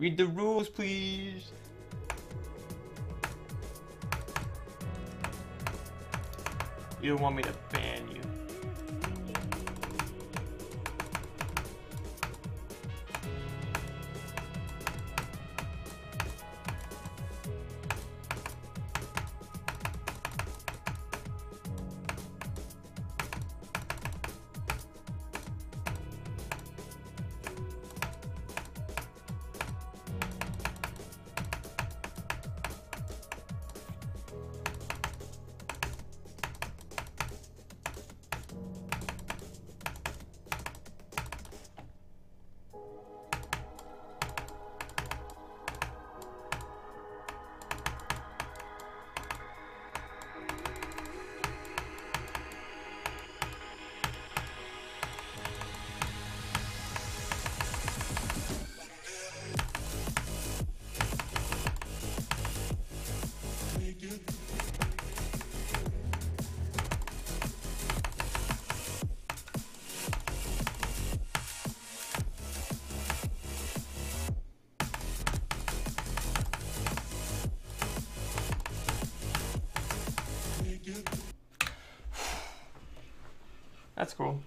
Read the rules, please. You don't want me to ban you. That's cool.